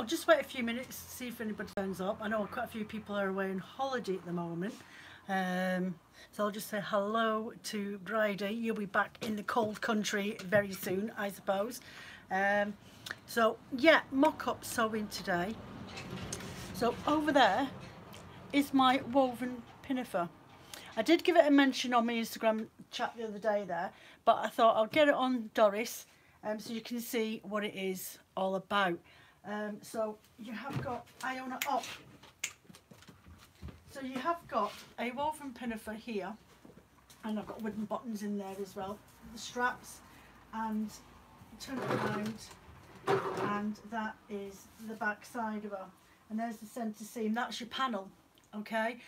I'll just wait a few minutes to see if anybody turns up. I know quite a few people are away on holiday at the moment. Um, so I'll just say hello to Bridie. You'll be back in the cold country very soon, I suppose. Um, so yeah, mock-up sewing today. So over there is my woven pinafore. I did give it a mention on my Instagram chat the other day there, but I thought I'll get it on Doris um, so you can see what it is all about. Um, so you have got Iona up. So you have got a woven pinafore here, and I've got wooden buttons in there as well, the straps, and turn it around, and that is the back side of her. And there's the centre seam, that's your panel, okay?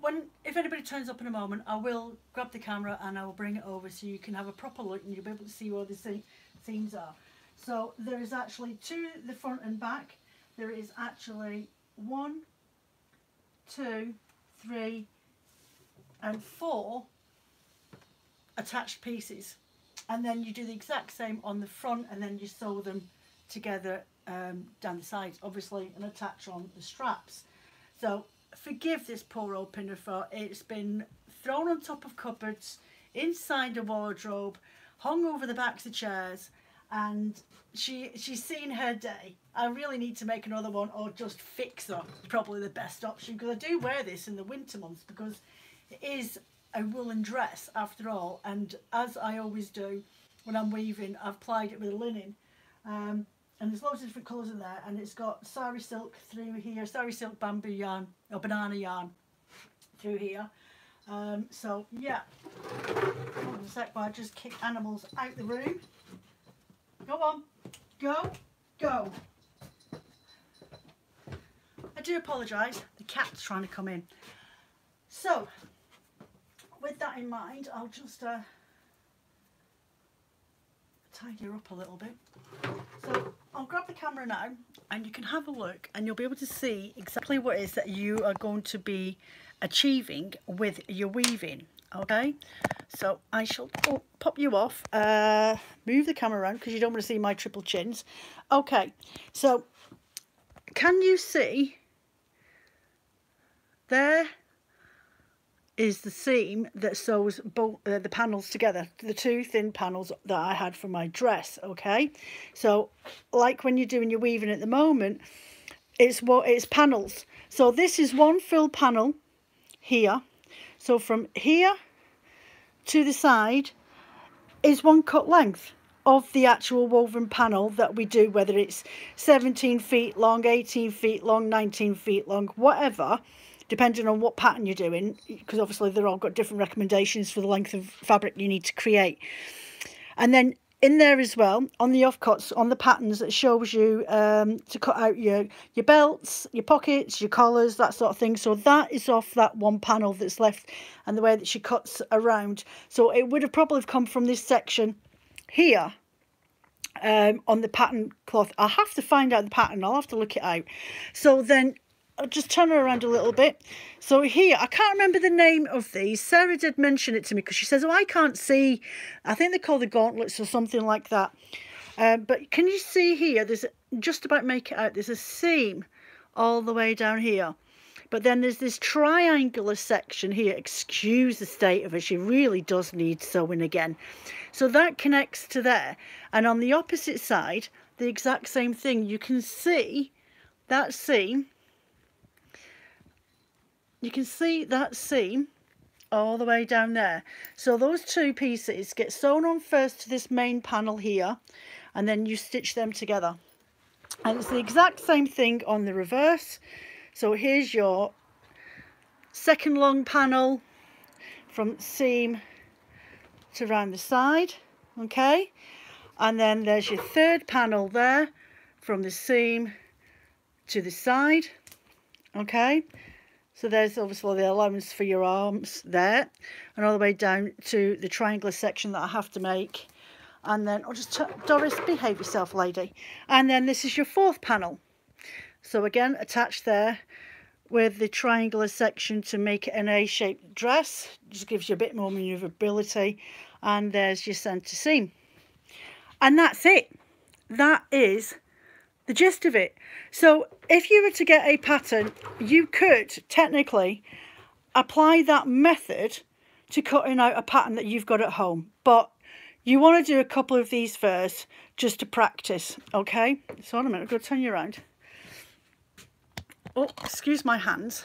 When, if anybody turns up in a moment, I will grab the camera and I will bring it over so you can have a proper look and you'll be able to see where the seams are. So there is actually two the front and back. There is actually one, two, three, and four attached pieces. And then you do the exact same on the front and then you sew them together um, down the sides, obviously, and attach on the straps. So forgive this poor old pinafore. It's been thrown on top of cupboards, inside a wardrobe, hung over the backs of chairs, and she she's seen her day. I really need to make another one or just fix her. Probably the best option because I do wear this in the winter months because it is a woolen dress after all. And as I always do when I'm weaving, I've plied it with linen. Um, and there's loads of different colours in there and it's got sari silk through here, sari silk bamboo yarn or banana yarn through here. Um, so yeah, hold on a sec while I just kick animals out the room. Go on. Go. Go. I do apologise. The cat's trying to come in. So, with that in mind, I'll just uh, tidy her up a little bit. So, I'll grab the camera now and you can have a look and you'll be able to see exactly what it is that you are going to be achieving with your weaving okay so I shall pop you off uh, move the camera around because you don't want to see my triple chins. Okay so can you see? There is the seam that sews both uh, the panels together the two thin panels that I had for my dress okay? So like when you're doing your weaving at the moment it's what it's panels. So this is one full panel here. So from here to the side is one cut length of the actual woven panel that we do, whether it's 17 feet long, 18 feet long, 19 feet long, whatever, depending on what pattern you're doing, because obviously they're all got different recommendations for the length of fabric you need to create. And then in there as well on the offcuts on the patterns that shows you um, to cut out your your belts your pockets your collars that sort of thing. So that is off that one panel that's left and the way that she cuts around. So it would have probably come from this section here um, on the pattern cloth. I'll have to find out the pattern. I'll have to look it out. So then I'll just turn her around a little bit. So here, I can't remember the name of these. Sarah did mention it to me because she says, oh, I can't see. I think they call the gauntlets or something like that. Um, but can you see here, there's just about make it out, there's a seam all the way down here. But then there's this triangular section here. Excuse the state of it. She really does need sewing again. So that connects to there. And on the opposite side, the exact same thing. You can see that seam you can see that seam all the way down there. So those two pieces get sewn on first to this main panel here and then you stitch them together. And it's the exact same thing on the reverse. So here's your second long panel from seam to round the side okay? And then there's your third panel there from the seam to the side okay so there's obviously the allowance for your arms there and all the way down to the triangular section that I have to make. And then I'll just, Doris, behave yourself, lady. And then this is your fourth panel. So again, attached there with the triangular section to make an A-shaped dress. Just gives you a bit more maneuverability. And there's your centre seam. And that's it. That is the gist of it. So if you were to get a pattern, you could technically apply that method to cutting out a pattern that you've got at home. But you want to do a couple of these first just to practice, okay? So on a minute, I'm going to turn you around. Oh, excuse my hands.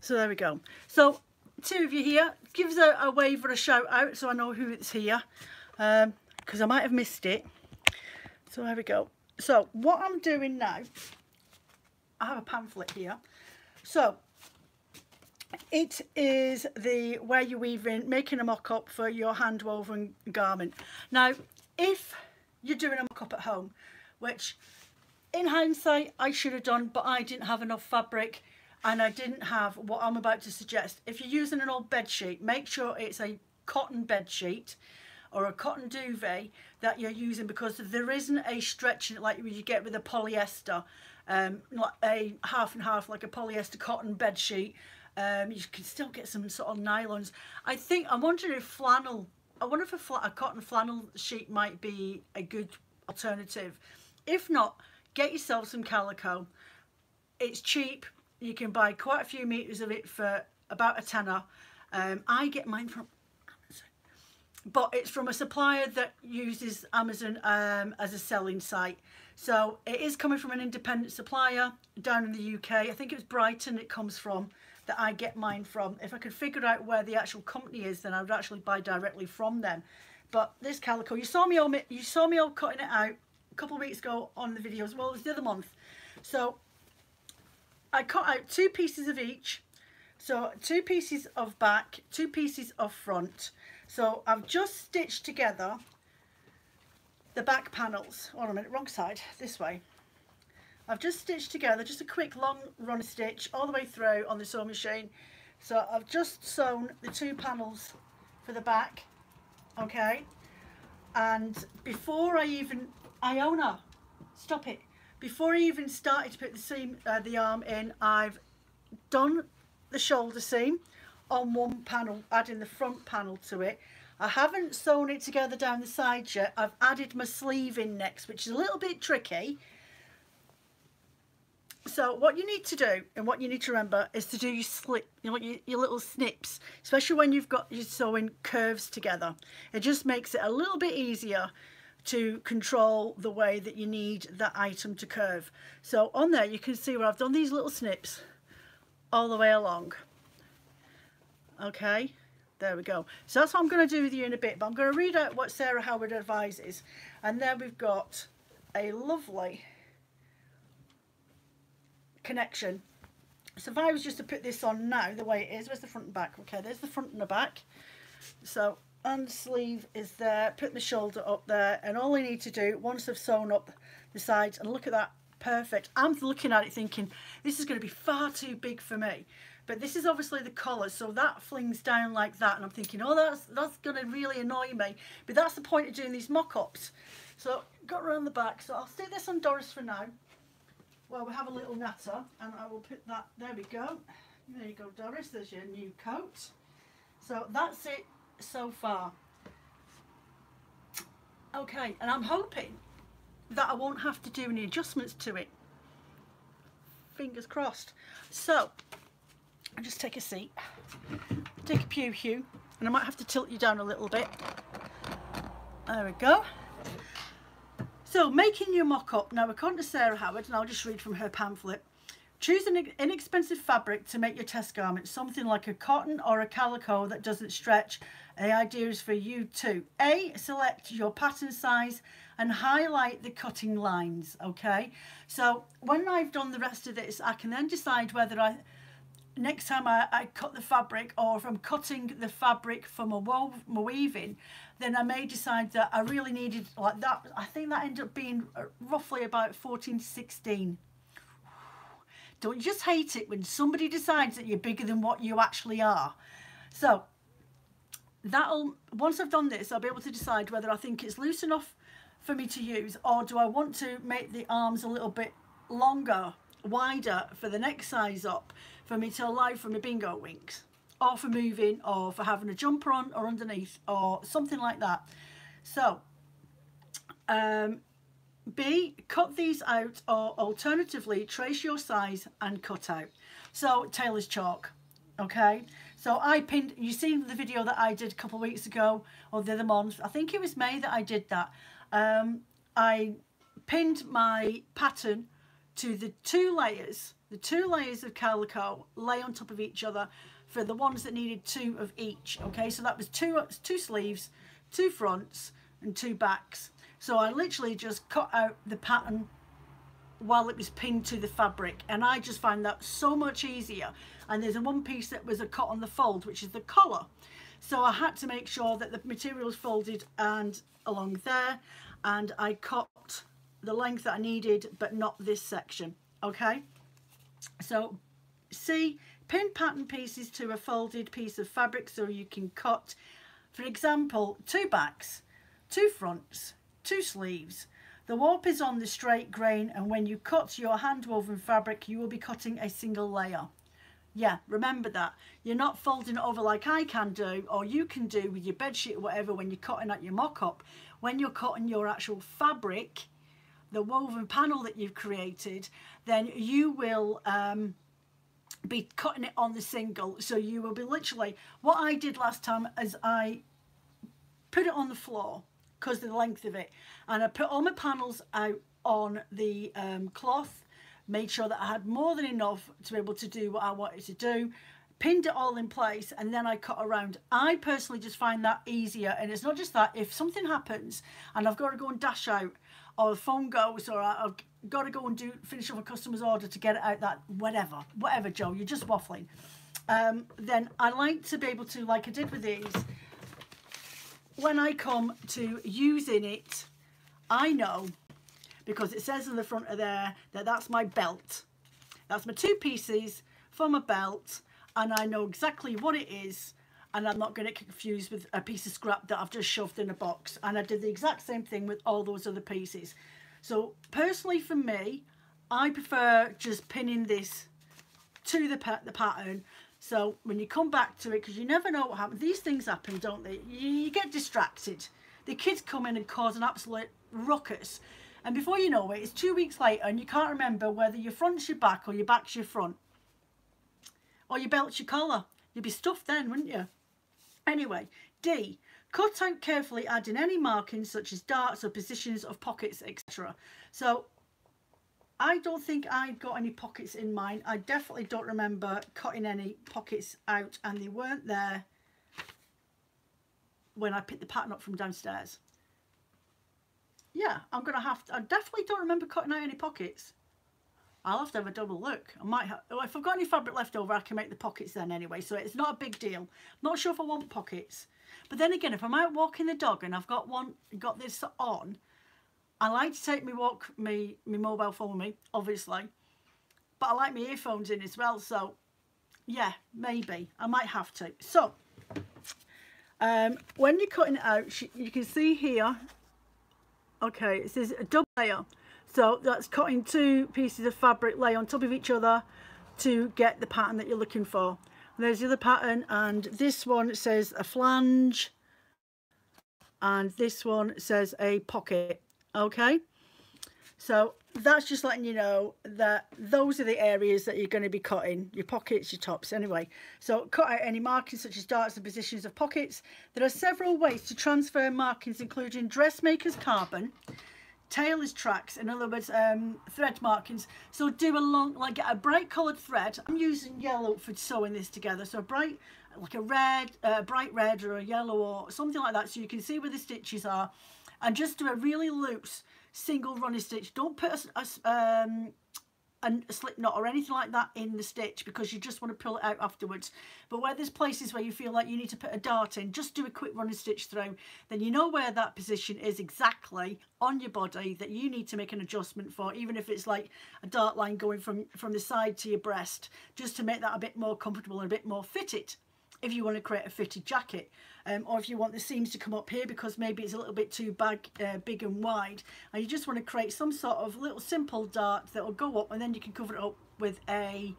So there we go. So two of you here, give us a, a wave or a shout out so I know who it's here. Because um, I might have missed it. So there we go. So what I'm doing now, I have a pamphlet here. So it is the where you weave in making a mock-up for your hand woven garment. Now, if you're doing a mock-up at home, which in hindsight I should have done, but I didn't have enough fabric and I didn't have what I'm about to suggest. If you're using an old bed sheet, make sure it's a cotton bed sheet or a cotton duvet that you're using because there isn't a stretch in it like you get with a polyester, um, like a half and half like a polyester cotton bed sheet. Um, you can still get some sort of nylons. I think, I'm wondering if flannel, I wonder if a, a cotton flannel sheet might be a good alternative. If not, get yourself some calico. It's cheap. You can buy quite a few meters of it for about a tenner. Um, I get mine from but it's from a supplier that uses Amazon um, as a selling site. So it is coming from an independent supplier down in the UK. I think it was Brighton it comes from that I get mine from. If I could figure out where the actual company is, then I would actually buy directly from them. But this calico, you saw me all you saw me all cutting it out a couple of weeks ago on the videos. Well, it was the other month. So I cut out two pieces of each. So two pieces of back, two pieces of front. So I've just stitched together the back panels. On a minute, wrong side, this way. I've just stitched together just a quick long run stitch all the way through on the sewing machine. So I've just sewn the two panels for the back, okay? And before I even, Iona, stop it. Before I even started to put the seam, uh, the arm in, I've done the shoulder seam on one panel, adding the front panel to it. I haven't sewn it together down the side yet. I've added my sleeve in next, which is a little bit tricky. So what you need to do and what you need to remember is to do your slip, you know, your, your little snips, especially when you've got your sewing curves together. It just makes it a little bit easier to control the way that you need that item to curve. So on there you can see where I've done these little snips all the way along okay there we go. So that's what I'm going to do with you in a bit but I'm going to read out what Sarah Howard advises. And then we've got a lovely connection. So if I was just to put this on now the way it is where's the front and back? Okay there's the front and the back. So and sleeve is there put the shoulder up there and all I need to do once I've sewn up the sides and look at that perfect. I'm looking at it thinking this is going to be far too big for me but this is obviously the collar, so that flings down like that. And I'm thinking, oh, that's, that's going to really annoy me. But that's the point of doing these mock-ups. So got around the back. So I'll stick this on Doris for now. Well, we have a little natter. And I will put that, there we go. There you go, Doris. There's your new coat. So that's it so far. Okay, and I'm hoping that I won't have to do any adjustments to it. Fingers crossed. So, and just take a seat. Take a pew Hugh, and I might have to tilt you down a little bit. There we go. So making your mock-up. Now according to Sarah Howard, and I'll just read from her pamphlet, choose an inexpensive fabric to make your test garment, something like a cotton or a calico that doesn't stretch. The idea is for you too. A, select your pattern size and highlight the cutting lines, okay? So when I've done the rest of this, I can then decide whether I next time I, I cut the fabric or if I'm cutting the fabric for my, wo my weaving then I may decide that I really needed like that I think that ended up being uh, roughly about 14 to 16 don't you just hate it when somebody decides that you're bigger than what you actually are? So that'll once I've done this I'll be able to decide whether I think it's loose enough for me to use or do I want to make the arms a little bit longer wider for the next size up for me to allow for my bingo wings or for moving or for having a jumper on or underneath or something like that. So um, B, cut these out or alternatively trace your size and cut out. So tailor's chalk, okay? So I pinned, you see the video that I did a couple weeks ago or the other month, I think it was May that I did that. Um, I pinned my pattern to the two layers, the two layers of calico lay on top of each other for the ones that needed two of each, okay? So that was two, two sleeves, two fronts and two backs. So I literally just cut out the pattern while it was pinned to the fabric and I just find that so much easier and there's a one piece that was a cut on the fold which is the collar so I had to make sure that the material was folded and along there and I cut the length that I needed but not this section okay so see pin pattern pieces to a folded piece of fabric so you can cut for example two backs two fronts two sleeves the warp is on the straight grain and when you cut your hand woven fabric you will be cutting a single layer. Yeah, remember that. You're not folding it over like I can do or you can do with your bedsheet or whatever when you're cutting out your mock-up. When you're cutting your actual fabric, the woven panel that you've created, then you will um, be cutting it on the single. So you will be literally, what I did last time is I put it on the floor because of the length of it. And I put all my panels out on the um, cloth, made sure that I had more than enough to be able to do what I wanted to do, pinned it all in place and then I cut around. I personally just find that easier and it's not just that, if something happens and I've got to go and dash out or the phone goes or I've got to go and do finish off a customer's order to get it out that whatever, whatever Joe, you're just waffling. Um, then I like to be able to, like I did with these, when I come to using it, I know because it says in the front of there that that's my belt. That's my two pieces for my belt and I know exactly what it is and I'm not going to get confused with a piece of scrap that I've just shoved in a box. And I did the exact same thing with all those other pieces. So personally for me, I prefer just pinning this to the, the pattern so when you come back to it, because you never know what happens, these things happen, don't they? You, you get distracted. The kids come in and cause an absolute ruckus. And before you know it, it's two weeks later and you can't remember whether your front's your back or your back's your front. Or your belt's your collar. You'd be stuffed then, wouldn't you? Anyway, D. Cut out carefully add in any markings such as darts or positions of pockets, etc. So I don't think I got any pockets in mine. I definitely don't remember cutting any pockets out and they weren't there when I picked the pattern up from downstairs. Yeah, I'm going to have to, I definitely don't remember cutting out any pockets. I'll have to have a double look. I might have, if I've got any fabric left over, I can make the pockets then anyway. So it's not a big deal. not sure if I want pockets. But then again, if I'm out walking the dog and I've got one, got this on, I like to take my walk, my, my mobile phone me, obviously. But I like my earphones in as well, so yeah, maybe. I might have to. So, um, when you're cutting it out, you can see here, okay, it says a double layer. So that's cutting two pieces of fabric lay on top of each other to get the pattern that you're looking for. And there's the other pattern and this one says a flange and this one says a pocket okay? So that's just letting you know that those are the areas that you're going to be cutting your pockets your tops anyway. So cut out any markings such as darts and positions of pockets. There are several ways to transfer markings including dressmakers carbon tailor's tacks in other words um, thread markings. So do a long like a bright colored thread. I'm using yellow for sewing this together. So bright like a red uh, bright red or a yellow or something like that so you can see where the stitches are. And just do a really loose single running stitch. Don't put a, a, um, a slip knot or anything like that in the stitch because you just want to pull it out afterwards. But where there's places where you feel like you need to put a dart in just do a quick running stitch through then you know where that position is exactly on your body that you need to make an adjustment for even if it's like a dart line going from from the side to your breast just to make that a bit more comfortable and a bit more fitted if you want to create a fitted jacket um, or if you want the seams to come up here because maybe it's a little bit too big, uh, big and wide and you just want to create some sort of little simple dart that will go up and then you can cover it up with a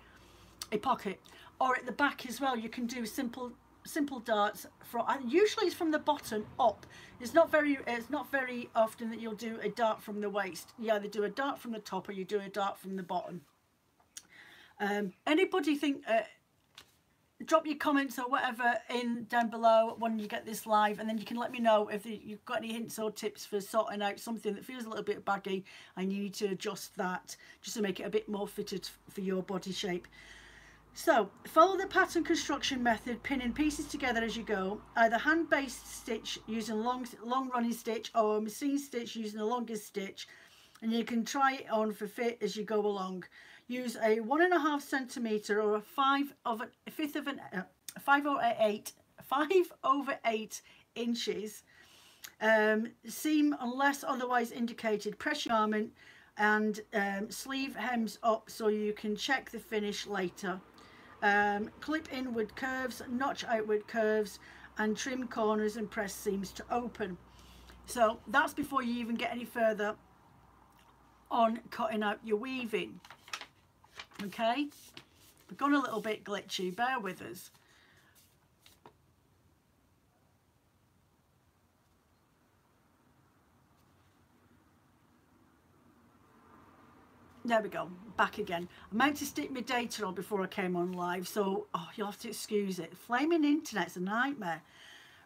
a pocket. Or at the back as well you can do simple simple darts from usually it's from the bottom up. It's not very it's not very often that you'll do a dart from the waist. You either do a dart from the top or you do a dart from the bottom. Um, anybody think uh, drop your comments or whatever in down below when you get this live and then you can let me know if you've got any hints or tips for sorting out something that feels a little bit baggy and you need to adjust that just to make it a bit more fitted for your body shape. So follow the pattern construction method pinning pieces together as you go either hand-baste stitch using long long running stitch or machine stitch using the longest stitch and you can try it on for fit as you go along use a one and a half centimeter or a five of a, a fifth of an uh, five over eight five over eight inches um, seam unless otherwise indicated. Pressure garment and um, sleeve hems up so you can check the finish later. Um, clip inward curves notch outward curves and trim corners and press seams to open. So that's before you even get any further on cutting out your weaving okay? We've gone a little bit glitchy. Bear with us. There we go. Back again. I meant to stick my data on before I came on live so oh you'll have to excuse it. Flaming internet's a nightmare.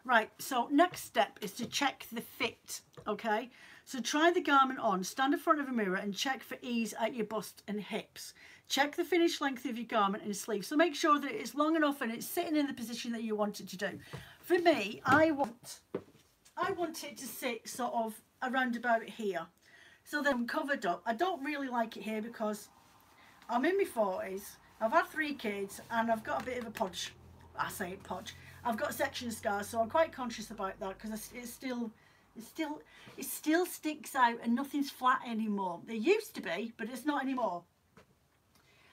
Right so next step is to check the fit okay? So try the garment on stand in front of a mirror and check for ease at your bust and hips Check the finished length of your garment and sleeve. So make sure that it's long enough and it's sitting in the position that you want it to do. For me, I want, I want it to sit sort of around about here. So then I'm covered up. I don't really like it here because I'm in my 40s. I've had three kids and I've got a bit of a podge. I say podge. I've got section scars, so I'm quite conscious about that because it's still, it's still, it still sticks out and nothing's flat anymore. It used to be, but it's not anymore.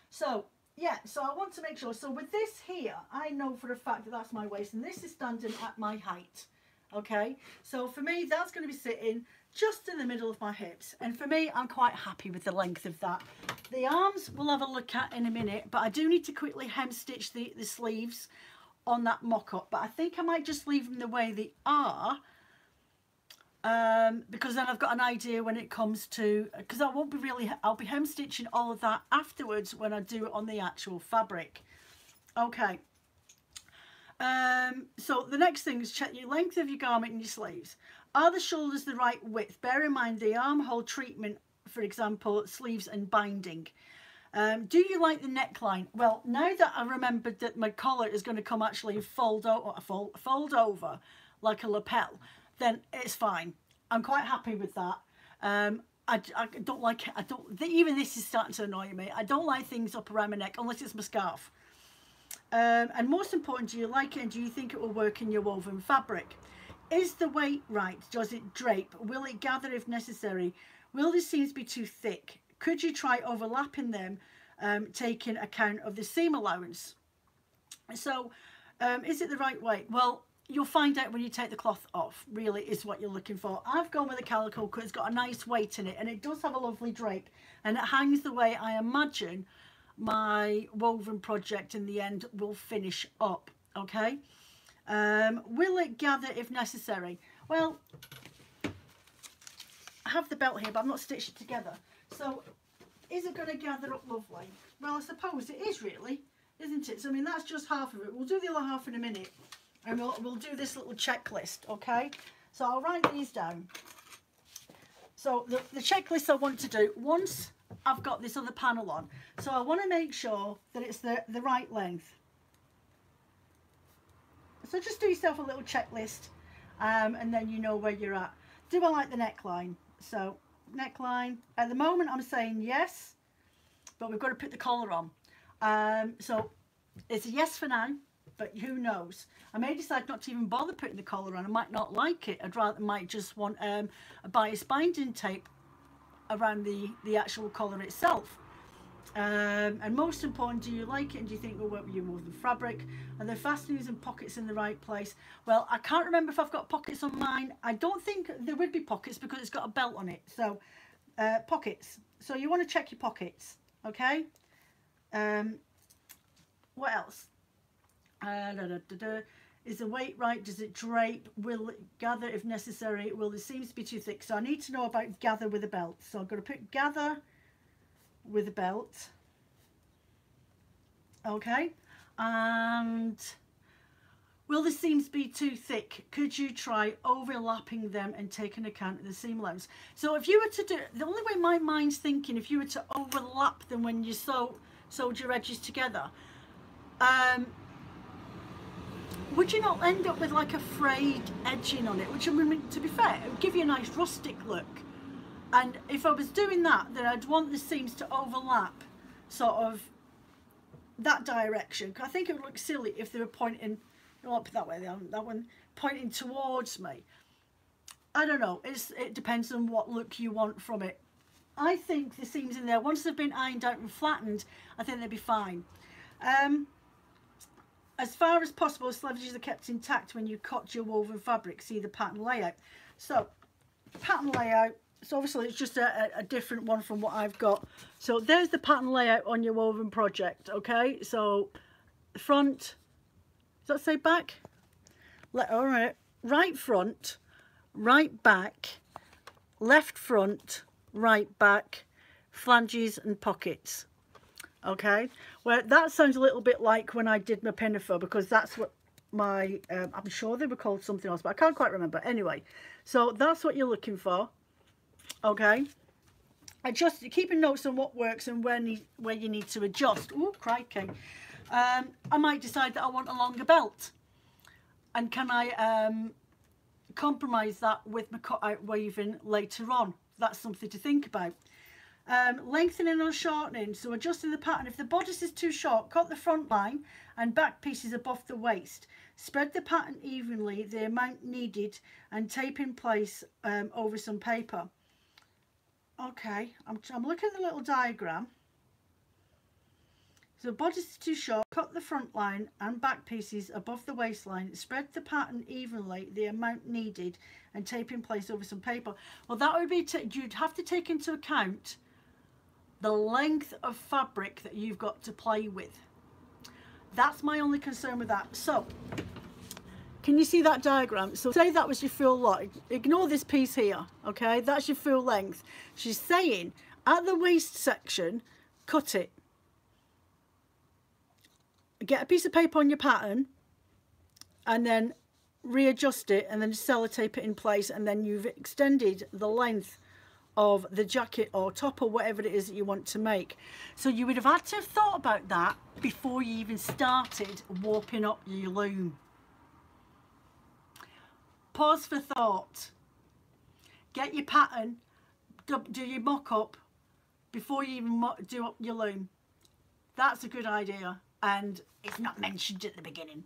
So yeah, so I want to make sure. So with this here, I know for a fact that that's my waist and this is standing at my height. Okay, so for me, that's going to be sitting just in the middle of my hips. And for me, I'm quite happy with the length of that. The arms we'll have a look at in a minute, but I do need to quickly hem stitch the, the sleeves on that mock-up. But I think I might just leave them the way they are um, because then I've got an idea when it comes to because I won't be really I'll be hem stitching all of that afterwards when I do it on the actual fabric. Okay. Um, so the next thing is check your length of your garment and your sleeves. Are the shoulders the right width? Bear in mind the armhole treatment for example sleeves and binding. Um, do you like the neckline? Well, now that I remembered that my collar is going to come actually fold, fold, fold over like a lapel, then it's fine. I'm quite happy with that. Um, I, I don't like it. I don't even this is starting to annoy me. I don't like things up around my neck unless it's my scarf. Um, and most important, do you like it and do you think it will work in your woven fabric? Is the weight right? Does it drape? Will it gather if necessary? Will the seams be too thick? Could you try overlapping them, um, taking account of the seam allowance? So, um, is it the right weight? Well, you'll find out when you take the cloth off really is what you're looking for. I've gone with a calico because it's got a nice weight in it and it does have a lovely drape and it hangs the way I imagine my woven project in the end will finish up okay? Um, will it gather if necessary? Well I have the belt here but I'm not stitched it together. So is it going to gather up lovely? Well I suppose it is really isn't it? So I mean that's just half of it. We'll do the other half in a minute and we'll, we'll do this little checklist okay? So I'll write these down. So the, the checklist I want to do once I've got this other panel on so I want to make sure that it's the the right length. So just do yourself a little checklist um, and then you know where you're at. Do I like the neckline? So neckline at the moment I'm saying yes but we've got to put the collar on. Um, so it's a yes for now but who knows? I may decide not to even bother putting the collar on. I might not like it. I'd rather might just want um, a bias binding tape around the the actual collar itself. Um, and most important do you like it and do you think it will work with your woven fabric? Are the fastenings and pockets in the right place? Well I can't remember if I've got pockets on mine. I don't think there would be pockets because it's got a belt on it. So uh, pockets. So you want to check your pockets okay? Um, what else uh, da, da, da, Is the weight right? Does it drape? Will it gather if necessary? Will seems to be too thick? So I need to know about gather with a belt. So I'm going to put gather with a belt. Okay. And will the seams be too thick? Could you try overlapping them and taking account of the seam allowance? So if you were to do, the only way my mind's thinking, if you were to overlap them when you sew, sewed your edges together, um, would you not end up with like a frayed edging on it? Which I mean, to be fair, it would give you a nice rustic look. And if I was doing that, then I'd want the seams to overlap sort of that direction. Because I think it would look silly if they were pointing, up that way, that one pointing towards me. I don't know, it's, it depends on what look you want from it. I think the seams in there, once they've been ironed out and flattened, I think they'd be fine. Um, as far as possible, selvages are kept intact when you cut your woven fabric. See the pattern layout. So, pattern layout. So obviously it's just a, a, different one from what I've got. So there's the pattern layout on your woven project. Okay, so front. Does that say back? Let, all right. Right front, right back, left front, right back, flanges and pockets okay well that sounds a little bit like when I did my pinafore because that's what my um, I'm sure they were called something else but I can't quite remember. Anyway so that's what you're looking for okay? Adjust keeping notes on what works and need where you need to adjust. Oh crikey. Um, I might decide that I want a longer belt. And can I um, compromise that with my cut out waving later on? That's something to think about um, lengthening or shortening, so adjusting the pattern. If the bodice is too short, cut the front line and back pieces above the waist. Spread the pattern evenly, the amount needed, and tape in place um, over some paper. Okay, I'm, I'm looking at the little diagram. So bodice is too short, cut the front line and back pieces above the waistline, spread the pattern evenly, the amount needed, and tape in place over some paper. Well, that would be, you'd have to take into account the length of fabric that you've got to play with. That's my only concern with that. So, can you see that diagram? So say that was your full lot. Ignore this piece here, okay? That's your full length. She's saying at the waist section, cut it. Get a piece of paper on your pattern and then readjust it and then sellotape it in place and then you've extended the length of the jacket or top or whatever it is that you want to make. So you would have had to have thought about that before you even started warping up your loom. Pause for thought. Get your pattern, do your mock-up before you even do up your loom. That's a good idea and it's not mentioned at the beginning.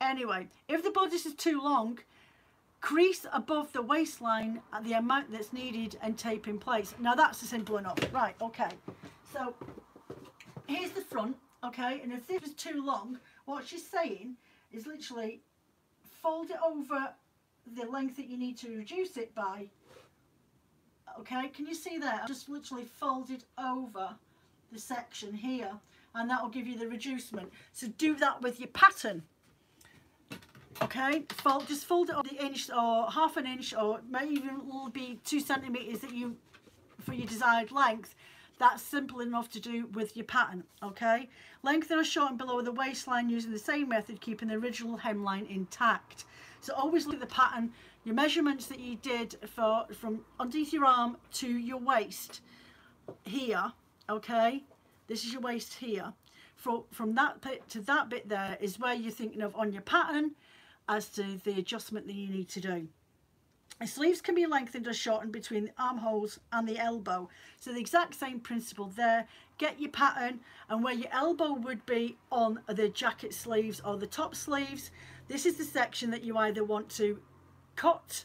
Anyway, if the bodice is too long, crease above the waistline at the amount that's needed and tape in place. Now that's simple enough. Right, okay. So here's the front, okay, and if this was too long, what she's saying is literally fold it over the length that you need to reduce it by. Okay, can you see there? just literally folded over the section here and that will give you the reducement. So do that with your pattern okay fold just fold it on the inch or half an inch or maybe even be two centimeters that you for your desired length. That's simple enough to do with your pattern okay? Lengthen or shorten below the waistline using the same method keeping the original hemline intact. So always look at the pattern your measurements that you did for from underneath your arm to your waist here okay? This is your waist here. From from that bit to that bit there is where you're thinking of on your pattern as to the adjustment that you need to do. The sleeves can be lengthened or shortened between the armholes and the elbow. So the exact same principle there. Get your pattern and where your elbow would be on the jacket sleeves or the top sleeves, this is the section that you either want to cut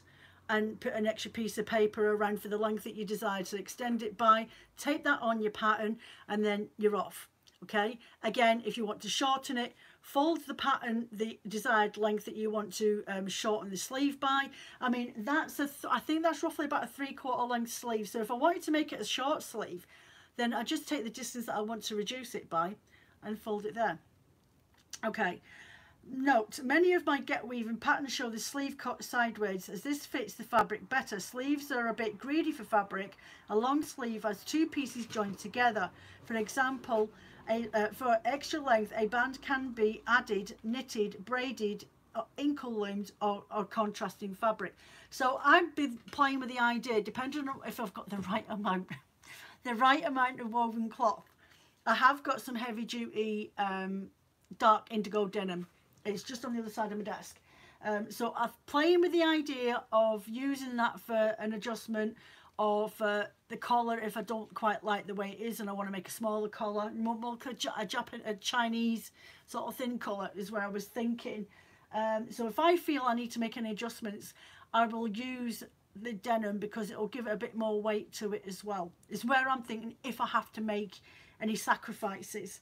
and put an extra piece of paper around for the length that you desire to extend it by. Tape that on your pattern and then you're off. Okay, again, if you want to shorten it, fold the pattern the desired length that you want to um, shorten the sleeve by. I mean, that's a I think that's roughly about a three quarter length sleeve. So if I wanted to make it a short sleeve, then I just take the distance that I want to reduce it by and fold it there. Okay, Note, many of my get weaving patterns show the sleeve cut sideways as this fits the fabric better. Sleeves are a bit greedy for fabric. A long sleeve has two pieces joined together. For example, a, uh, for extra length, a band can be added, knitted, braided, uh, inkle loomed or, or contrasting fabric. So I've been playing with the idea, depending on if I've got the right amount, the right amount of woven cloth. I have got some heavy duty um, dark indigo denim. It's just on the other side of my desk. Um, so I'm playing with the idea of using that for an adjustment of uh, the collar if I don't quite like the way it is and I want to make a smaller collar, more, more a, Japanese, a Chinese sort of thin collar is where I was thinking. Um, so if I feel I need to make any adjustments, I will use the denim because it will give it a bit more weight to it as well. Is where I'm thinking if I have to make any sacrifices.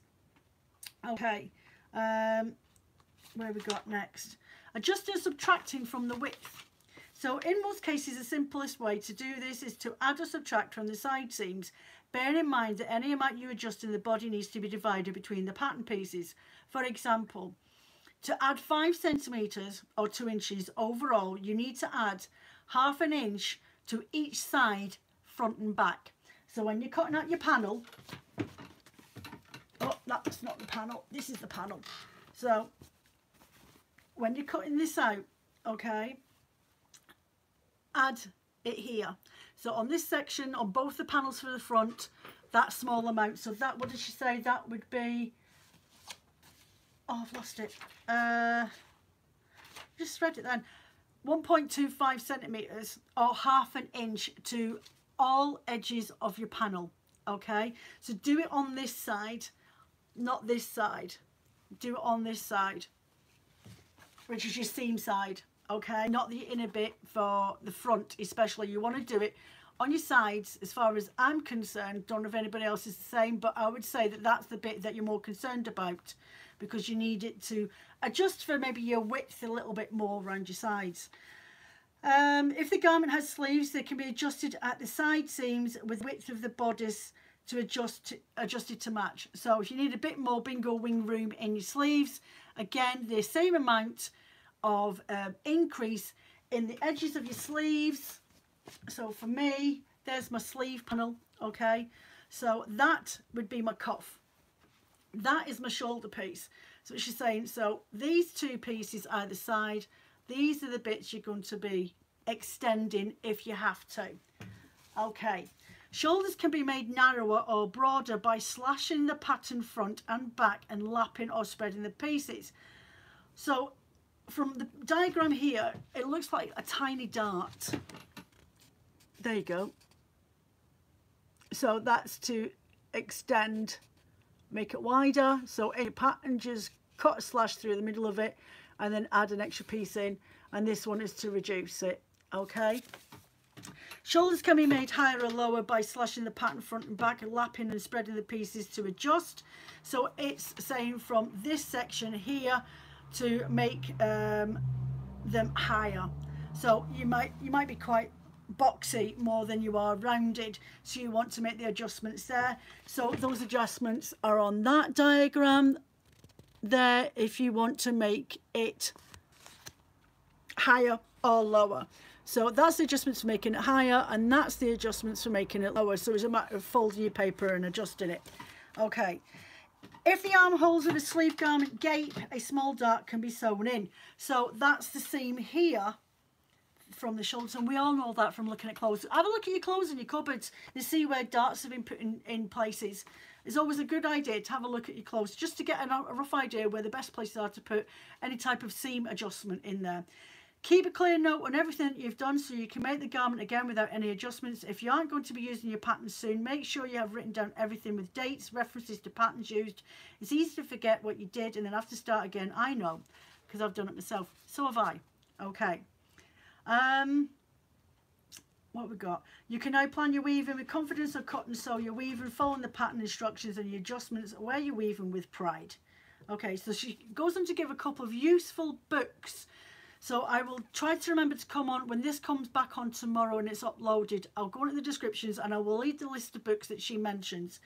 Okay, um, where we got next? Adjusting subtracting from the width. So in most cases, the simplest way to do this is to add or subtract from the side seams. Bear in mind that any amount you adjust in the body needs to be divided between the pattern pieces. For example, to add five centimetres or two inches overall, you need to add half an inch to each side, front and back. So when you're cutting out your panel, oh, that's not the panel, this is the panel. So when you're cutting this out, okay, add it here. So on this section, on both the panels for the front, that small amount. So that, what did she say? That would be, oh, I've lost it. Uh, just read it then. 1.25 centimetres or half an inch to all edges of your panel. Okay, so do it on this side, not this side. Do it on this side, which is your seam side okay? Not the inner bit for the front especially. You want to do it on your sides as far as I'm concerned. Don't know if anybody else is the same but I would say that that's the bit that you're more concerned about because you need it to adjust for maybe your width a little bit more around your sides. Um, if the garment has sleeves they can be adjusted at the side seams with width of the bodice to adjust to, adjust it to match. So if you need a bit more bingo wing room in your sleeves again the same amount of um, increase in the edges of your sleeves. So for me, there's my sleeve panel, okay? So that would be my cuff. That is my shoulder piece. So she's saying, so these two pieces either side, these are the bits you're going to be extending if you have to. Okay. Shoulders can be made narrower or broader by slashing the pattern front and back and lapping or spreading the pieces. So from the diagram here, it looks like a tiny dart. There you go. So that's to extend, make it wider. So any pattern, just cut a slash through the middle of it and then add an extra piece in. And this one is to reduce it, okay? Shoulders can be made higher or lower by slashing the pattern front and back lapping and spreading the pieces to adjust. So it's saying from this section here to make um, them higher. So you might you might be quite boxy more than you are rounded so you want to make the adjustments there. So those adjustments are on that diagram there if you want to make it higher or lower. So that's the adjustments for making it higher and that's the adjustments for making it lower. So it's a matter of folding your paper and adjusting it. Okay if the armholes of a sleeve garment gape, a small dart can be sewn in. So that's the seam here from the shoulders and we all know that from looking at clothes. Have a look at your clothes in your cupboards and see where darts have been put in, in places. It's always a good idea to have a look at your clothes just to get a rough idea where the best places are to put any type of seam adjustment in there. Keep a clear note on everything you've done so you can make the garment again without any adjustments. If you aren't going to be using your patterns soon, make sure you have written down everything with dates, references to patterns used. It's easy to forget what you did and then have to start again. I know, because I've done it myself. So have I. Okay. Um, what we got? You can now plan your weaving with confidence or cut and sew your weaving, following the pattern instructions and your adjustments where you're weaving with pride. Okay, so she goes on to give a couple of useful books so I will try to remember to come on when this comes back on tomorrow and it's uploaded. I'll go into the descriptions and I will read the list of books that she mentions.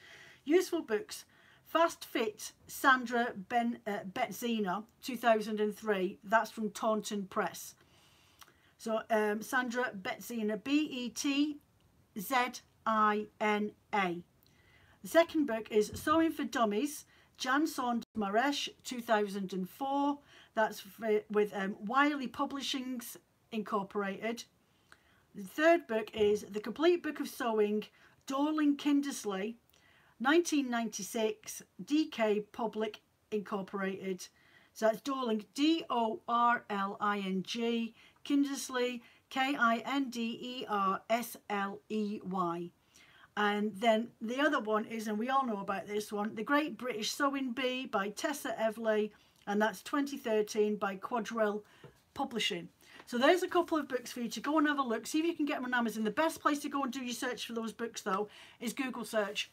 Useful books. Fast Fit Sandra Ben uh, Betzina 2003. That's from Taunton Press. So um, Sandra Betzina, B-E-T-Z-I-N-A. The second book is Sewing for Dummies, Jan Saunders Maresh, 2004. That's with um, Wiley Publishings Incorporated. The third book is The Complete Book of Sewing, Dorling Kindersley, 1996, DK Public Incorporated. So that's Dorling, D-O-R-L-I-N-G, Kindersley, K-I-N-D-E-R-S-L-E-Y. And then the other one is, and we all know about this one, The Great British Sewing Bee by Tessa Evelegh, and that's 2013 by Quadrille Publishing. So there's a couple of books for you to go and have a look. See if you can get them on Amazon. The best place to go and do your search for those books, though, is Google search.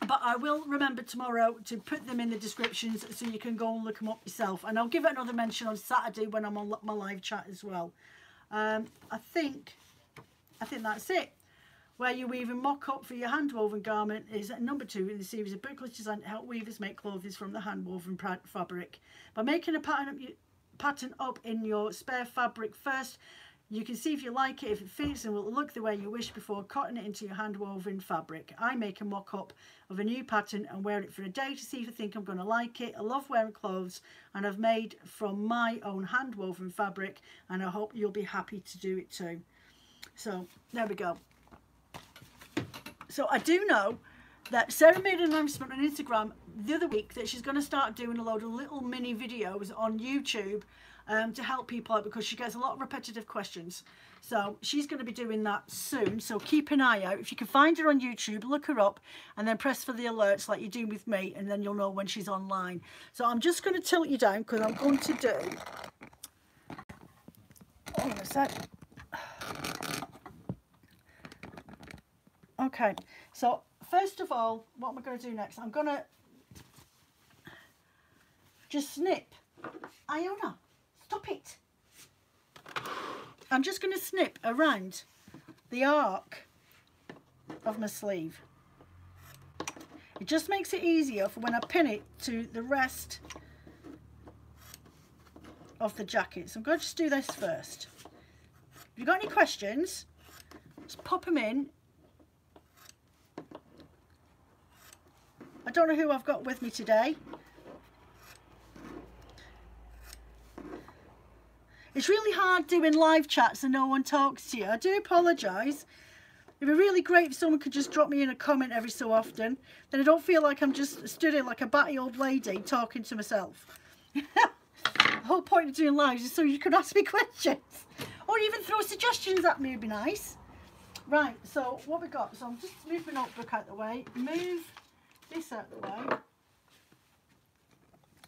But I will remember tomorrow to put them in the descriptions so you can go and look them up yourself. And I'll give it another mention on Saturday when I'm on my live chat as well. Um, I think, I think that's it where you weave a mock-up for your hand-woven garment is number two in the series of booklets designed to help weavers make clothes from the hand-woven fabric. By making a pattern up, pattern up in your spare fabric first, you can see if you like it, if it fits and will look the way you wish before cutting it into your hand-woven fabric. I make a mock-up of a new pattern and wear it for a day to see if I think I'm going to like it. I love wearing clothes and I've made from my own hand-woven fabric and I hope you'll be happy to do it too. So there we go. So I do know that Sarah made an announcement on Instagram the other week that she's going to start doing a load of little mini videos on YouTube um, to help people out because she gets a lot of repetitive questions. So she's going to be doing that soon. So keep an eye out. If you can find her on YouTube, look her up and then press for the alerts like you do with me and then you'll know when she's online. So I'm just going to tilt you down because I'm going to do... Hold on a sec. Okay, so first of all, what am I going to do next? I'm going to just snip. Iona, stop it. I'm just going to snip around the arc of my sleeve. It just makes it easier for when I pin it to the rest of the jacket. So I'm going to just do this first. If you've got any questions, just pop them in I don't know who I've got with me today. It's really hard doing live chats and no one talks to you. I do apologise. It'd be really great if someone could just drop me in a comment every so often. Then I don't feel like I'm just stood in like a batty old lady talking to myself. the whole point of doing lives is so you can ask me questions. Or even throw suggestions at me would be nice. Right, so what we got? So I'm just moving my notebook out the way. Move this out the way.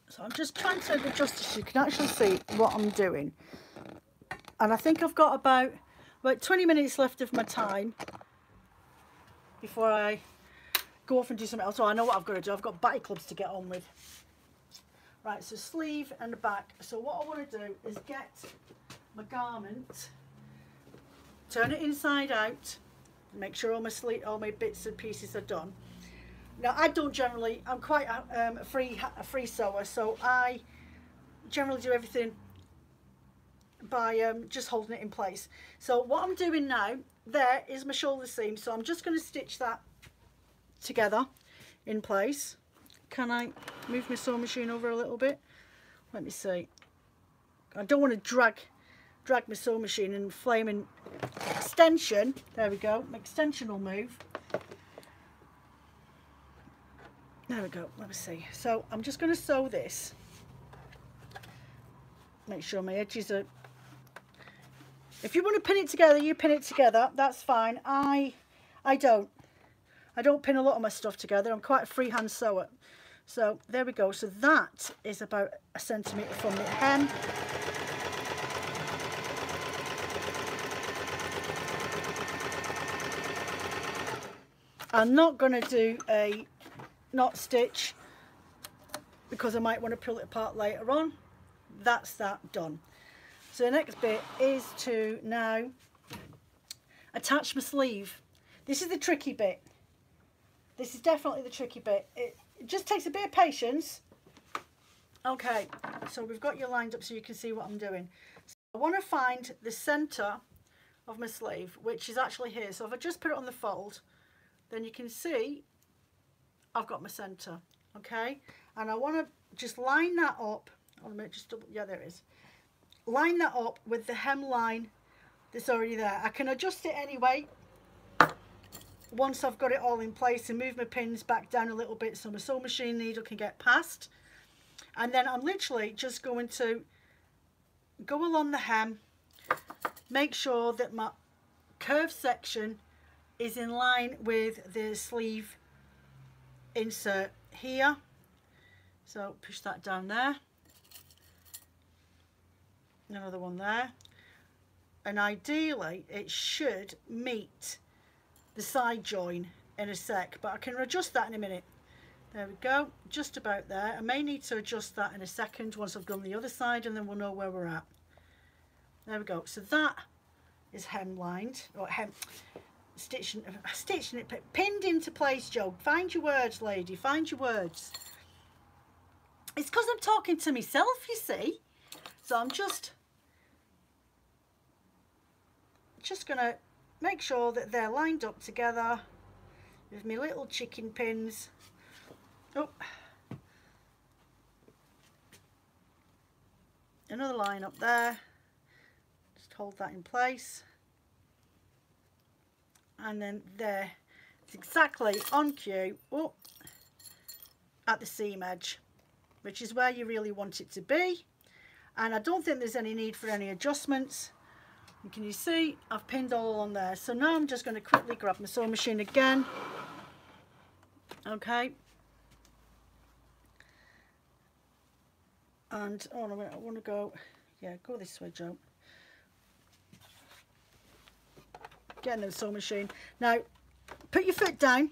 So I'm just trying to adjust so you can actually see what I'm doing. And I think I've got about, about 20 minutes left of my time before I go off and do something else. So I know what I've got to do. I've got batty clubs to get on with. Right, so sleeve and the back. So what I want to do is get my garment, turn it inside out, make sure all my sleeve, all my bits and pieces are done. Now I don't generally, I'm quite a, um, a free a free sewer, so I generally do everything by um, just holding it in place. So what I'm doing now, there is my shoulder seam, so I'm just going to stitch that together in place. Can I move my sewing machine over a little bit? Let me see. I don't want to drag drag my sewing machine and flaming extension. There we go. My extension will move. There we go, let me see. So I'm just going to sew this. Make sure my edges are... If you want to pin it together, you pin it together. That's fine. I I don't. I don't pin a lot of my stuff together. I'm quite a freehand sewer. So there we go. So that is about a centimetre from the hem. I'm not going to do a knot stitch because I might want to pull it apart later on. That's that done. So the next bit is to now attach my sleeve. This is the tricky bit. This is definitely the tricky bit. It, it just takes a bit of patience. Okay, so we've got you lined up so you can see what I'm doing. So I want to find the centre of my sleeve, which is actually here. So if I just put it on the fold, then you can see I've got my centre, okay? And I want to just line that up. Minute, just double, yeah, there it is. Line that up with the hemline that's already there. I can adjust it anyway once I've got it all in place and move my pins back down a little bit so my sewing machine needle can get past. And then I'm literally just going to go along the hem, make sure that my curved section is in line with the sleeve insert here. So push that down there. Another one there. And ideally it should meet the side join in a sec, but I can adjust that in a minute. There we go, just about there. I may need to adjust that in a second once I've done the other side and then we'll know where we're at. There we go, so that is hem lined, or hem, stitching, stitching it, pinned into place, Joe. Find your words, lady, find your words. It's because I'm talking to myself, you see. So I'm just, just going to make sure that they're lined up together with my little chicken pins. Oh, another line up there. Just hold that in place. And then there, it's exactly on cue oh, at the seam edge, which is where you really want it to be. And I don't think there's any need for any adjustments. And can you see I've pinned all on there. So now I'm just going to quickly grab my sewing machine again. Okay. And oh I want to go yeah go this way Joe getting the sewing machine. Now put your foot down.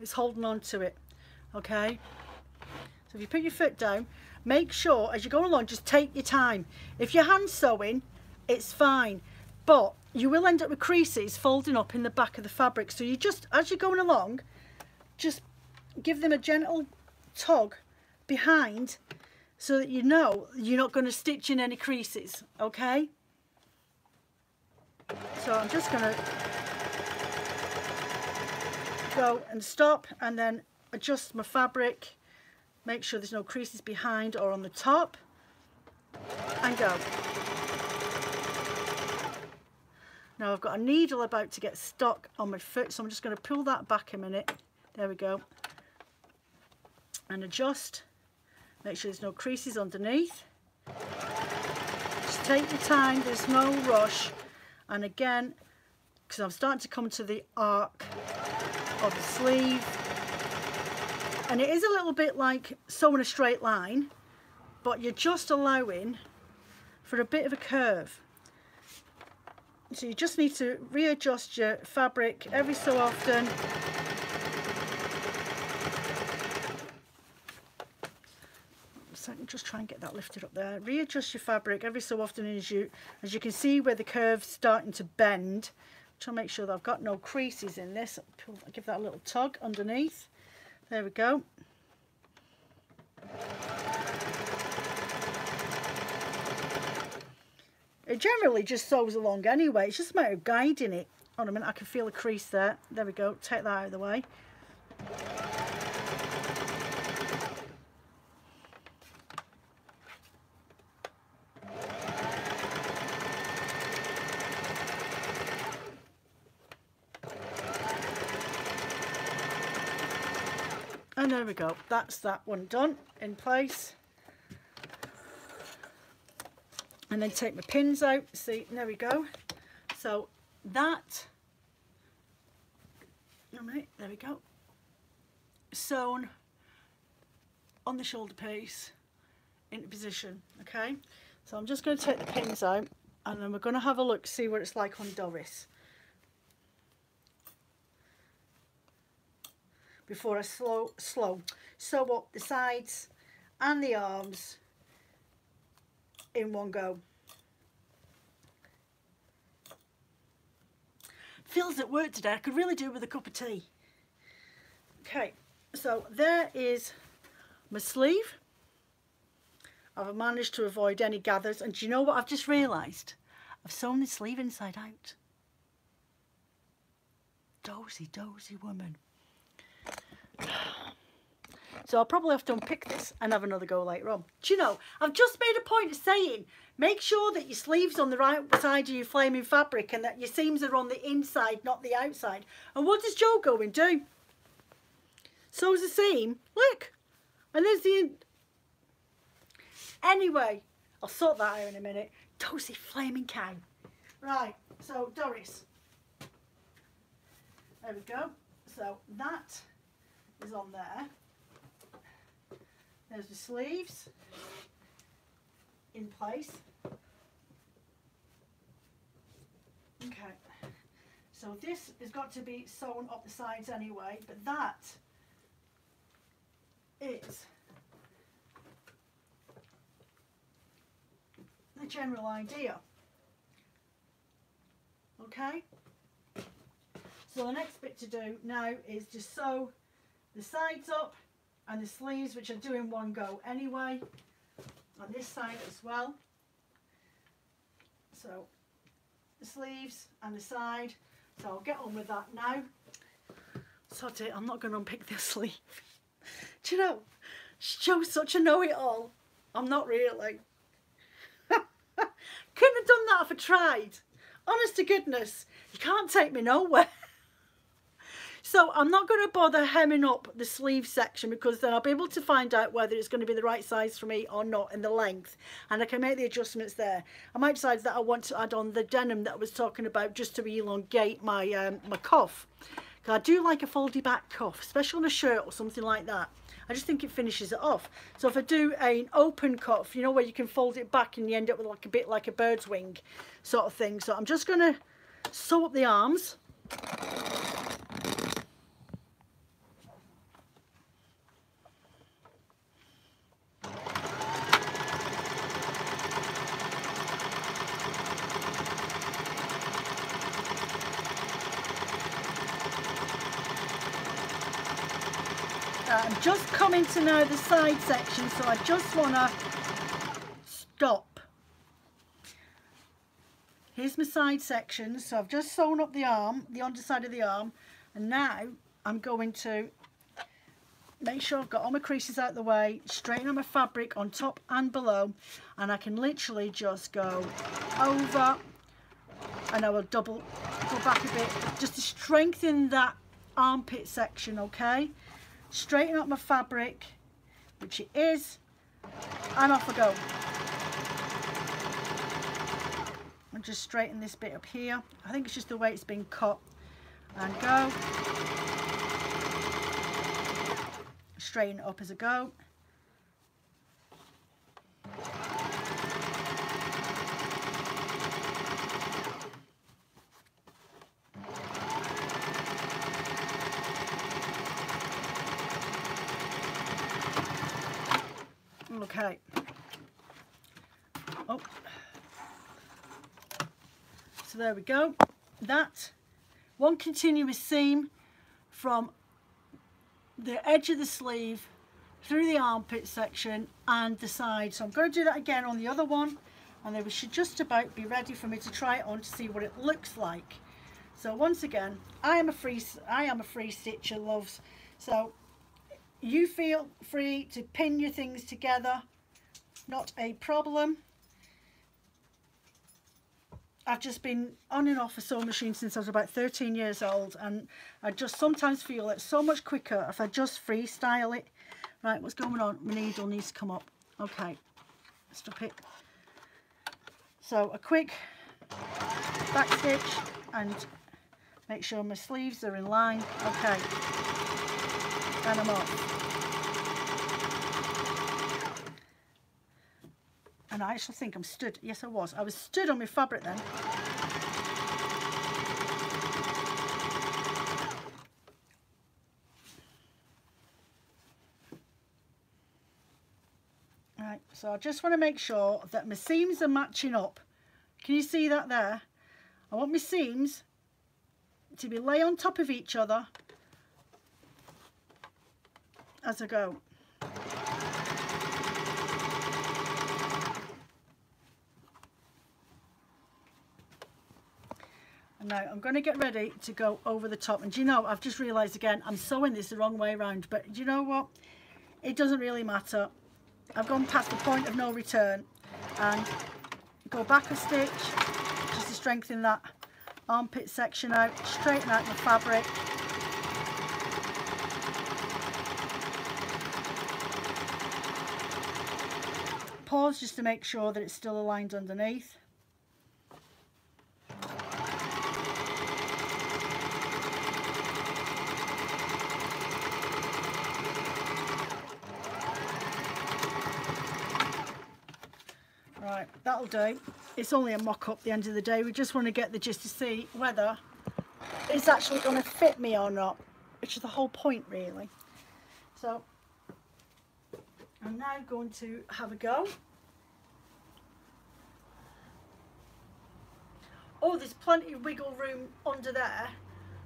It's holding on to it okay? So if you put your foot down make sure as you go along just take your time. If you're hand sewing it's fine but you will end up with creases folding up in the back of the fabric. So you just as you're going along just give them a gentle tug behind so that you know you're not going to stitch in any creases okay so I'm just going to go and stop and then adjust my fabric make sure there's no creases behind or on the top and go Now I've got a needle about to get stuck on my foot, so I'm just going to pull that back a minute. There we go. And adjust. Make sure there's no creases underneath. Just take your time, there's no rush. And again, because I'm starting to come to the arc of the sleeve. And it is a little bit like sewing a straight line, but you're just allowing for a bit of a curve. So you just need to readjust your fabric every so often. So just try and get that lifted up there. Readjust your fabric every so often as you as you can see where the curve's starting to bend. To make sure that I've got no creases in this. Pull, give that a little tug underneath. There we go. It generally just sews along anyway. It's just a matter of guiding it. On a minute, I can feel a crease there. There we go. Take that out of the way. There we go. That's that one done in place. and then take my pins out. See there we go. So that there we go. Sewn on the shoulder piece into position okay? So I'm just going to take the pins out and then we're going to have a look see what it's like on Doris before I slow slow sew up the sides and the arms in one go. Feels at work today. I could really do with a cup of tea. Okay, so there is my sleeve. I've managed to avoid any gathers. And do you know what I've just realised? I've sewn the sleeve inside out. Dozy, dozy woman. So I'll probably have to unpick this and have another go later on. Do you know, I've just made a point of saying, make sure that your sleeve's on the right side of your flaming fabric and that your seams are on the inside, not the outside. And what does Joe go and do? Sews the seam, look, and there's the... Anyway, I'll sort that out in a minute. Dozy flaming cow. Right, so Doris. There we go. So that is on there. There's the sleeves in place. Okay, so this has got to be sewn up the sides anyway, but that is the general idea. Okay, so the next bit to do now is just sew the sides up and the sleeves which I do in one go anyway on this side as well. So the sleeves and the side. So I'll get on with that now. Sod it I'm not going to unpick this sleeve do you know Joe's such a know-it-all. I'm not really. Couldn't have done that if I tried. Honest to goodness you can't take me nowhere so I'm not going to bother hemming up the sleeve section because then I'll be able to find out whether it's going to be the right size for me or not in the length. And I can make the adjustments there. I might decide that I want to add on the denim that I was talking about just to elongate my, um, my cuff. I do like a foldy back cuff, especially on a shirt or something like that. I just think it finishes it off. So if I do an open cuff, you know, where you can fold it back and you end up with like a bit like a bird's wing sort of thing. So I'm just going to sew up the arms. Just coming to know the side section so I just want to stop. Here's my side section. So I've just sewn up the arm the underside of the arm and now I'm going to make sure I've got all my creases out the way straighten out my fabric on top and below and I can literally just go over and I will double go back a bit just to strengthen that armpit section okay straighten up my fabric, which it is, and off I go. And just straighten this bit up here. I think it's just the way it's been cut. And go. Straighten it up as I go. Okay. Oh. So there we go. That one continuous seam from the edge of the sleeve through the armpit section and the side. So I'm going to do that again on the other one and then we should just about be ready for me to try it on to see what it looks like. So once again, I am a free I am a free stitcher loves. So you feel free to pin your things together. Not a problem. I've just been on and off a sewing machine since I was about 13 years old and I just sometimes feel it's so much quicker if I just freestyle it. Right what's going on? My needle needs to come up. Okay stop it. So a quick back stitch and make sure my sleeves are in line. Okay and I actually think I'm stood. Yes, I was. I was stood on my fabric then. Right, so I just want to make sure that my seams are matching up. Can you see that there? I want my seams to be lay on top of each other as I go. And now I'm going to get ready to go over the top. And you know, I've just realised again, I'm sewing this the wrong way around. But you know what? It doesn't really matter. I've gone past the point of no return. And go back a stitch just to strengthen that armpit section out. Straighten out the fabric. Pause just to make sure that it's still aligned underneath. Right, that'll do. It's only a mock-up the end of the day. We just want to get the gist to see whether it's actually going to fit me or not, which is the whole point really. So I'm now going to have a go. Oh, there's plenty of wiggle room under there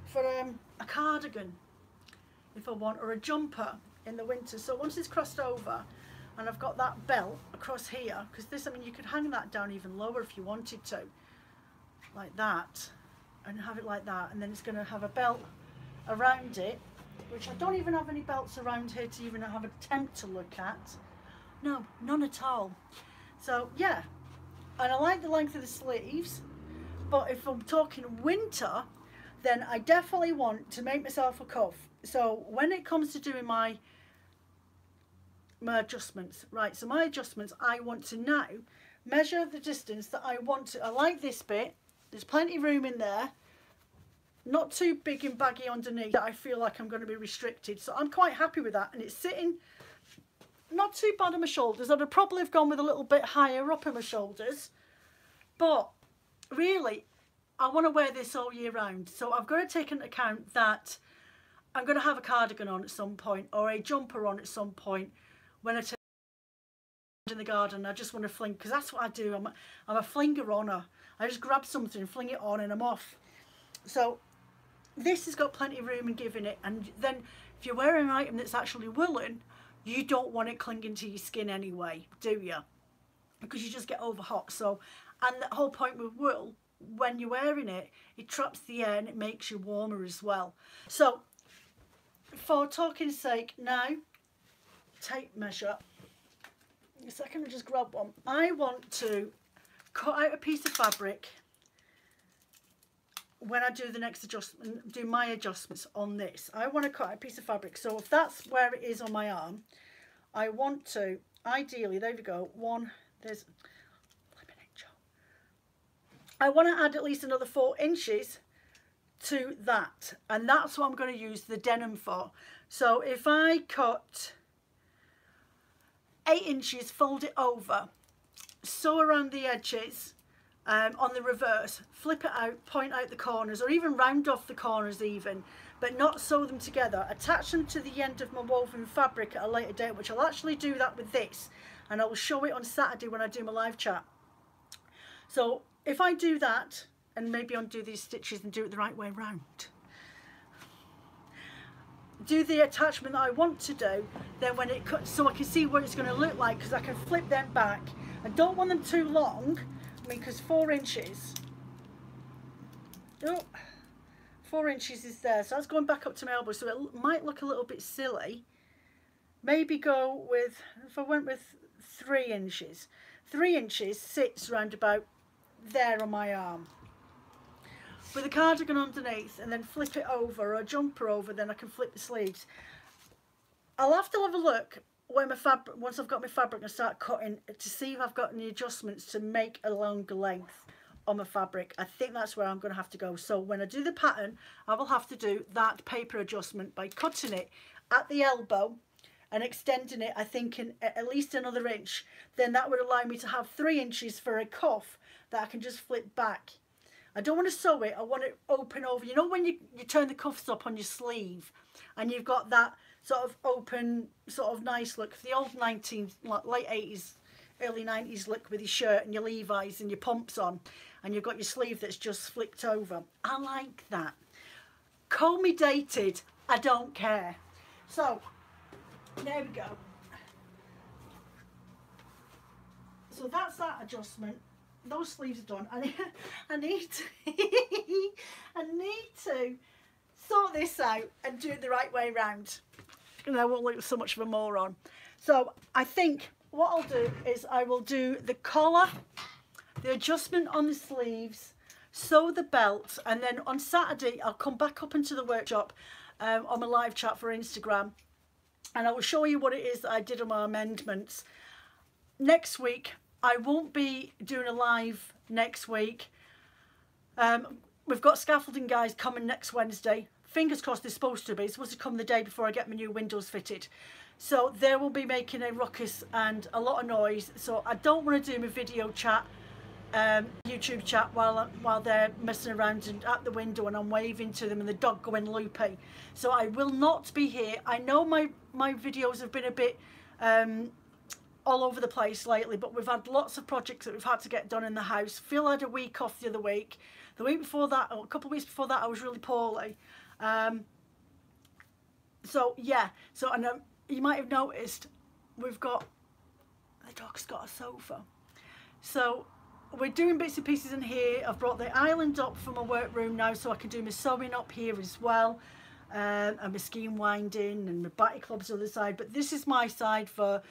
for um, a cardigan if I want, or a jumper in the winter. So once it's crossed over and I've got that belt across here, because this, I mean, you could hang that down even lower if you wanted to, like that, and have it like that, and then it's going to have a belt around it which I don't even have any belts around here to even have attempt to look at. No, none at all. So yeah, and I like the length of the sleeves, but if I'm talking winter, then I definitely want to make myself a cuff. So when it comes to doing my my adjustments, right, so my adjustments, I want to now measure the distance that I want to, I like this bit, there's plenty of room in there, not too big and baggy underneath that I feel like I'm going to be restricted. So I'm quite happy with that. And it's sitting not too bad on my shoulders. I'd have probably have gone with a little bit higher up in my shoulders. But really, I want to wear this all year round. So I've got to take into account that I'm going to have a cardigan on at some point or a jumper on at some point when I take in the garden. I just want to fling, because that's what I do. I'm a, I'm a flinger oner. I just grab something, fling it on and I'm off. So this has got plenty of room and giving it and then if you're wearing an item that's actually woolen you don't want it clinging to your skin anyway do you? Because you just get over hot so and the whole point with wool when you're wearing it it traps the air and it makes you warmer as well. So for talking sake now tape measure. Second I just grab one. I want to cut out a piece of fabric when I do the next adjustment, do my adjustments on this, I want to cut a piece of fabric. So if that's where it is on my arm, I want to, ideally, there we go, one, there's, I want to add at least another four inches to that. And that's what I'm going to use the denim for. So if I cut eight inches, fold it over, sew around the edges, um, on the reverse, flip it out, point out the corners or even round off the corners even, but not sew them together. Attach them to the end of my woven fabric at a later date, which I'll actually do that with this and I will show it on Saturday when I do my live chat. So if I do that and maybe undo these stitches and do it the right way round, do the attachment that I want to do, then when it cuts, so I can see what it's going to look like because I can flip them back. I don't want them too long I because four inches, oh, four inches is there. So that's going back up to my elbow. So it might look a little bit silly. Maybe go with, if I went with three inches. Three inches sits round about there on my arm. With a cardigan underneath and then flip it over or a jumper over, then I can flip the sleeves. I'll have to have a look when my fabric, once I've got my fabric, I start cutting to see if I've got any adjustments to make a longer length on my fabric. I think that's where I'm going to have to go. So when I do the pattern, I will have to do that paper adjustment by cutting it at the elbow and extending it, I think, in at least another inch. Then that would allow me to have three inches for a cuff that I can just flip back. I don't want to sew it, I want it open over. You know when you, you turn the cuffs up on your sleeve and you've got that sort of open, sort of nice look. The old 19, late 80s, early 90s look with your shirt and your Levi's and your pumps on and you've got your sleeve that's just flicked over. I like that. Call me dated, I don't care. So, there we go. So that's that adjustment. Those sleeves are done. I need, I need to, I need to sort this out and do it the right way round. And I won't look so much of a moron. So I think what I'll do is I will do the collar, the adjustment on the sleeves, sew the belt, and then on Saturday I'll come back up into the workshop um, on my live chat for Instagram and I will show you what it is that I did on my amendments. Next week, I won't be doing a live next week. Um, we've got scaffolding guys coming next Wednesday. Fingers crossed they're supposed to be. It's supposed to come the day before I get my new windows fitted. So they will be making a ruckus and a lot of noise. So I don't want to do my video chat, um, YouTube chat while while they're messing around and at the window and I'm waving to them and the dog going loopy. So I will not be here. I know my my videos have been a bit um, all over the place lately, but we've had lots of projects that we've had to get done in the house. Phil had a week off the other week. The week before that, or a couple of weeks before that, I was really poorly. Um, so yeah, so and um, you might have noticed we've got the dog's got a sofa. So we're doing bits and pieces in here. I've brought the island up from my workroom now so I can do my sewing up here as well. Um, and my skein winding and my batty clubs on the side. But this is my side for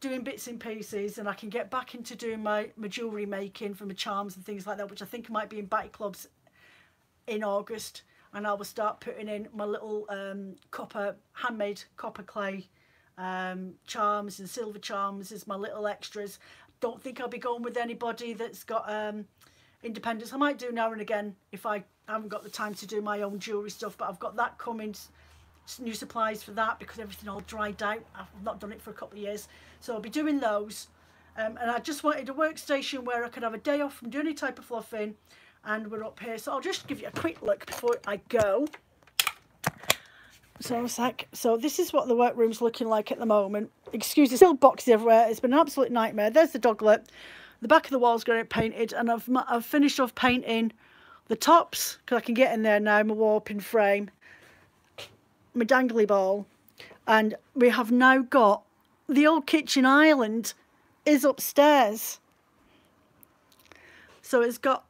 doing bits and pieces and I can get back into doing my, my jewellery making for my charms and things like that, which I think might be in batty clubs in August. And I will start putting in my little um, copper, handmade copper clay um, charms and silver charms as my little extras. Don't think I'll be going with anybody that's got um, independence. I might do now and again if I haven't got the time to do my own jewellery stuff, but I've got that coming, new supplies for that because everything all dried out. I've not done it for a couple of years. So I'll be doing those. Um, and I just wanted a workstation where I could have a day off from doing any type of fluffing and we're up here. So I'll just give you a quick look before I go. So like, so this is what the workroom's looking like at the moment. Excuse me, still boxes everywhere. It's been an absolute nightmare. There's the doglet. The back of the wall's got it painted and I've, I've finished off painting the tops because I can get in there now, my warping frame, my dangly ball. And we have now got the old kitchen island is upstairs. So it's got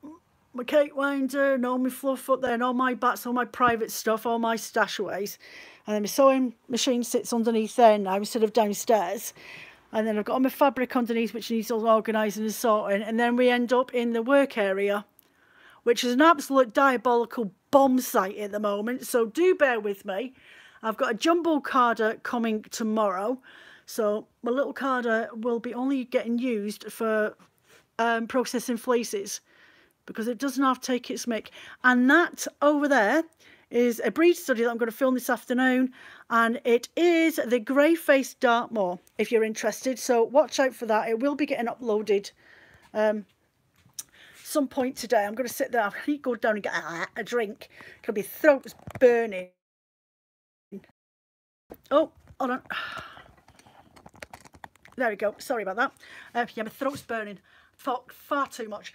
my cake winder and all my fluff up there and all my bats, all my private stuff, all my stashaways. And then my sewing machine sits underneath there now instead of downstairs. And then I've got all my fabric underneath which needs all organising and sorting. And then we end up in the work area, which is an absolute diabolical bomb site at the moment. So do bear with me. I've got a jumbo carder coming tomorrow. So my little carder will be only getting used for um, processing fleeces because it doesn't have to take its mick. And that over there is a breed study that I'm going to film this afternoon and it is the grey faced Dartmoor if you're interested. So watch out for that. It will be getting uploaded um, some point today. I'm going to sit there I need to go down and get a, drink because my throat's burning. Oh hold on. There we go. Sorry about that. Uh, yeah my throat's burning. Far, far too much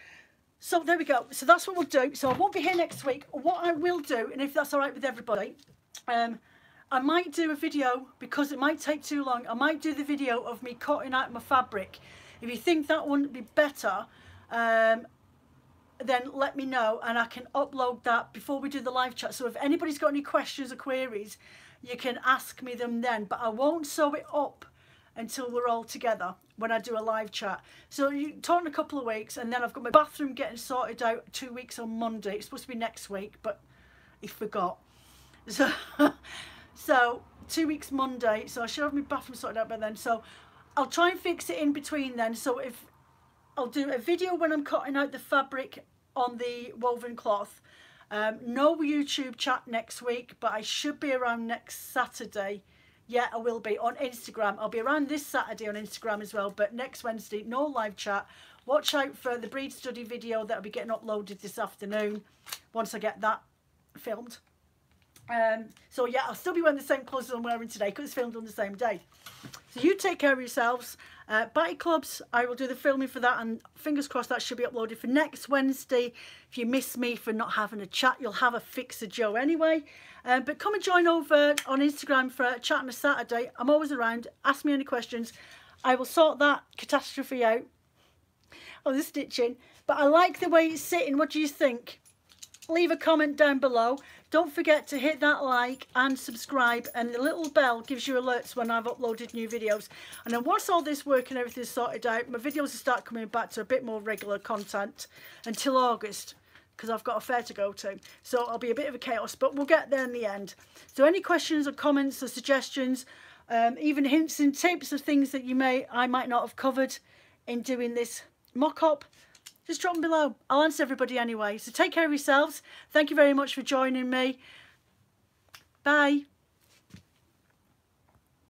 so there we go. So that's what we'll do. So I won't be here next week. What I will do, and if that's all right with everybody, um, I might do a video because it might take too long. I might do the video of me cutting out my fabric. If you think that wouldn't be better, um, then let me know and I can upload that before we do the live chat. So if anybody's got any questions or queries, you can ask me them then. But I won't sew it up until we're all together when I do a live chat. So you talk in a couple of weeks and then I've got my bathroom getting sorted out two weeks on Monday. It's supposed to be next week, but he forgot. So, so two weeks Monday. So I should have my bathroom sorted out by then. So I'll try and fix it in between then. So if I'll do a video when I'm cutting out the fabric on the woven cloth. Um, no YouTube chat next week, but I should be around next Saturday yeah, I will be on Instagram. I'll be around this Saturday on Instagram as well, but next Wednesday, no live chat. Watch out for the breed study video that'll be getting uploaded this afternoon once I get that filmed. Um, so yeah, I'll still be wearing the same clothes I'm wearing today because it's filmed on the same day. So you take care of yourselves. Uh, Clubs, I will do the filming for that and fingers crossed that should be uploaded for next Wednesday. If you miss me for not having a chat, you'll have a Fixer Joe anyway. Um, but come and join over on Instagram for a chat on a Saturday. I'm always around. Ask me any questions. I will sort that catastrophe out. Oh, the stitching. But I like the way it's sitting. What do you think? Leave a comment down below. Don't forget to hit that like and subscribe and the little bell gives you alerts when I've uploaded new videos. And then once all this work and everything's sorted out, my videos will start coming back to a bit more regular content until August because I've got a fair to go to. So I'll be a bit of a chaos, but we'll get there in the end. So any questions or comments or suggestions, um, even hints and tips of things that you may I might not have covered in doing this mock-up, just drop them below. I'll answer everybody anyway. So take care of yourselves. Thank you very much for joining me. Bye.